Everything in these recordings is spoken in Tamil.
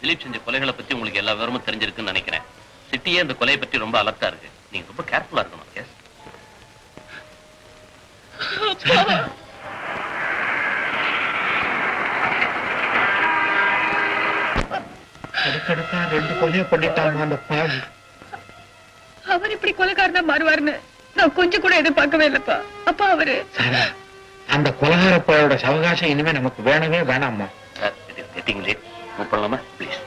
திலீப் செஞ்ச கொலைகளை பத்தி உங்களுக்கு எல்லா விவரமும் தெரிஞ்சிருக்குன்னு நினைக்கிறேன். சிட்டியே இந்த கொலையை பத்தி ரொம்ப அலர்ட்டா இருக்கு. நீங்க ரொம்ப கேர்ஃபுல்லா இருக்கணும் எஸ் ரெண்டு கொலையை பண்ணிட்டாங்க அந்த பாவி. அவர் இப்படி கொலைக்காரனா மாறுவாருன்னு நான் கொஞ்சம் கூட எதிர்பார்க்கவே இல்லப்பா. அப்பா அவரு. அந்த கொலகார பழையோட சவகாசம் இனிமே நமக்கு வேணவே வேணாம்மா. Sir it is getting late move பண்ணலாமா ப்ளீஸ்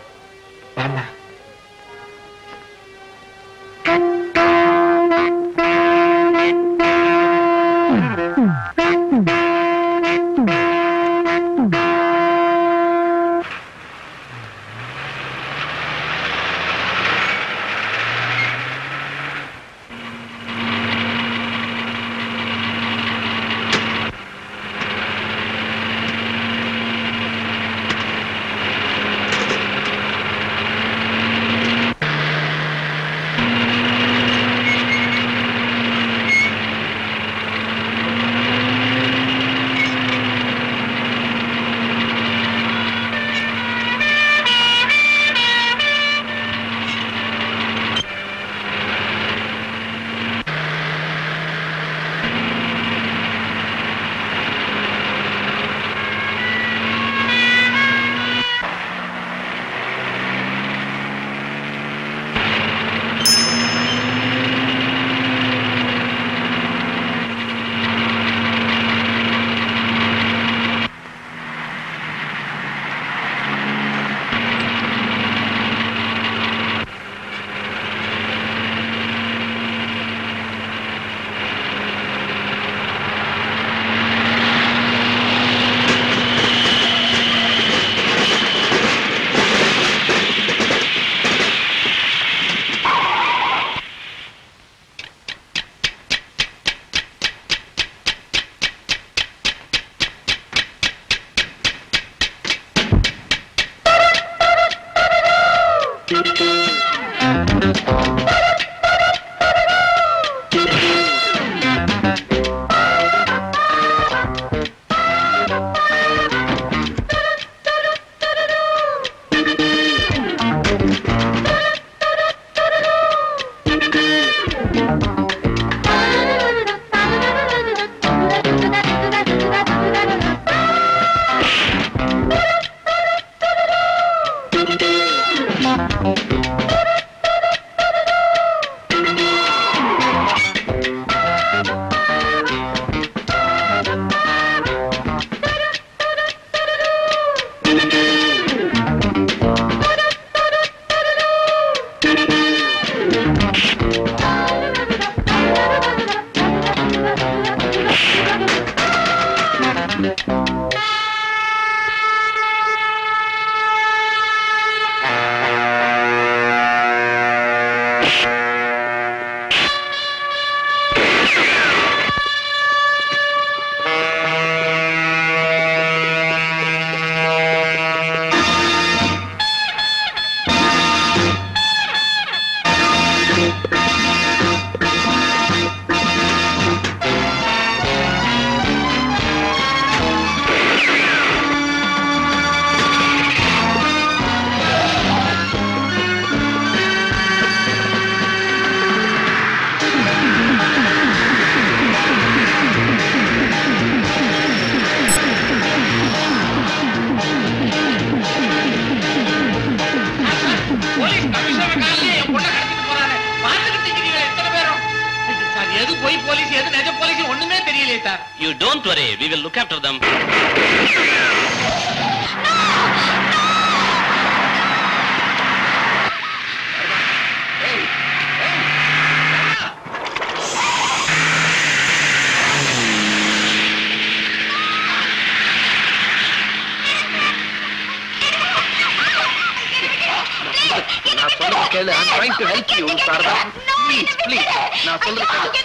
நான் சொல்றது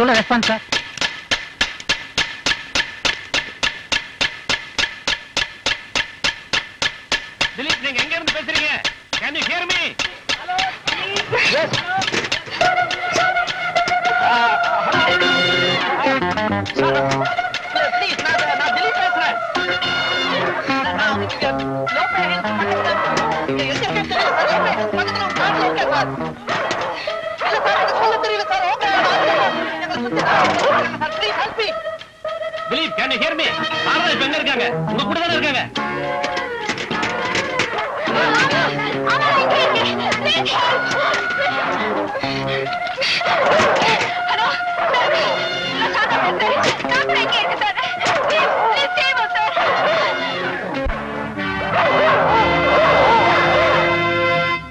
டூல ரெஸ்பான்ஸ் சார் திலீப் நீங்க எங்க இருந்து பேசுறீங்க? Can you hear me please நான் நான் திலீப் பேசுறேன். நான் இங்க லோப்பே இங்க திலீப் ஹியர் மீ சாரதா இப்ப எங்க இருக்காங்க? உங்க கூட தானே இருக்காங்க?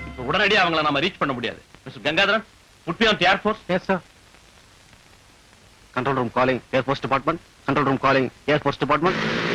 இப்ப உடனடியா அவங்கள நாம ரீச் பண்ண முடியாது. Mister Gangadharan put me on the air force yes sir control room calling air force department control room calling air force department எனக்கு எல்லா